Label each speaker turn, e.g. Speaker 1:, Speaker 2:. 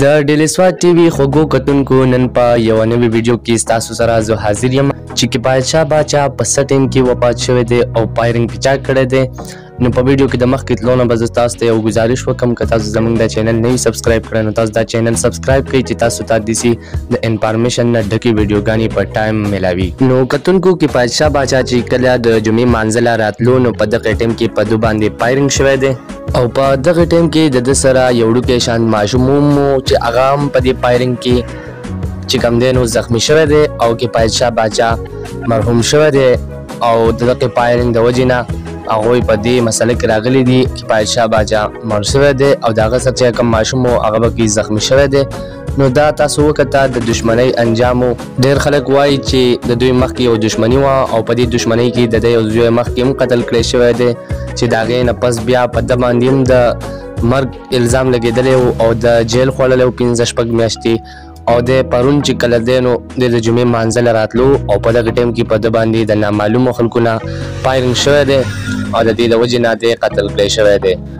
Speaker 1: د ډیلیسوا ټي وي خوږو کتونکو نن په یوه نوې ویډیو کې ستاسو سره زه حاضر یم چې کفایت شاه باچا په څه ټیم کې وفات شوی دی او پایرنګ په چا کړی دی نو په ویډیو کې د مخکې تلو نه به زه تاسو ته یو ګزارش وکړم که تاسو زموږ دا چینل نه وي سبسکرایب کړی نو تاسو دا چینل سبسکرایب کړئ چې تاسو ته داسې د انفارمیشن نه ډکې ویډیوګانې په ټایم میلاوي نو کتونکو کفایت شاه باچا چې کله د جمعې مانځله راتلو نو په دغه ټیم کې په دو باندې پایرنګ شوی دی او په دغه ټیم کې د د سره یو وړوکی شان ماشوم مو چې هغه هم په دې فایرنګ کې چې کم دی نو زخمی شوی دی او کې پایت شاه باچا مرحوم شوی دی او د دغه فایرنګ د وجې نه هغوی په دې مسله کې راغلي دي چې پایت شاه باچا مړ شوی دی او د هغه سره چې کوم ماشوم و هغه به کې زخمی شوی دی نو دا تاسو وکته د دشمنی انجامو ډیر خلک وایي چې د دوی مخکې یو دشمنی و او په دې دشمنی کې د یو زوی مخکې هم قتل کړی شوی دی چې دا غې نه پس بیا په د باندې هم د مرګ الزام لګیدلې او د جیل خوړلې او 15 شپږ میاشتې او د پرون چې کله دی نو د جمعې مانځل راتلو او په دغه ټیم کې په د باندې د نامعلومو خلکو نه فایرنګ شوی دی او د دې د وجې نه دی قتل کړی شوی دی